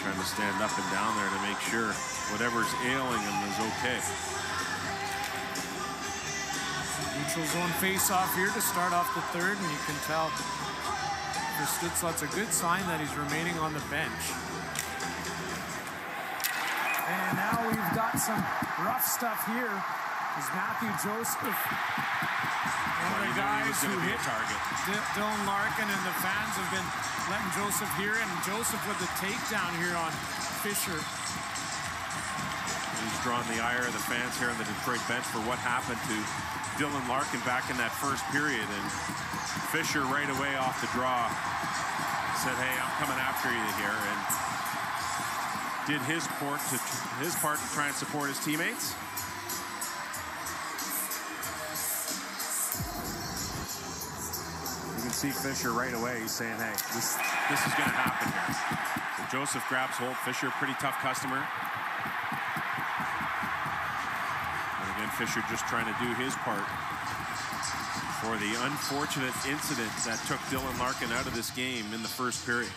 trying to stand up and down there to make sure whatever's ailing him is okay. Neutral zone face-off here to start off the third, and you can tell for it's a good sign that he's remaining on the bench. And now we've got some rough stuff here. Is Mathieu Joseph, one of the guys who hit target. Dylan Larkin, and the fans have been letting Joseph hear it, and Joseph with the takedown here on Fischer. He's drawn the ire of the fans here on the Detroit bench for what happened to Dylan Larkin back in that first period. And Fischer right away off the draw said, hey, I'm coming after you here. And did his part to his part to try and support his teammates. See Fischer right away. He's saying, hey, this, this is going to happen here. So Joseph grabs hold. Fischer, pretty tough customer. And again, Fischer just trying to do his part for the unfortunate incident that took Dylan Larkin out of this game in the first period.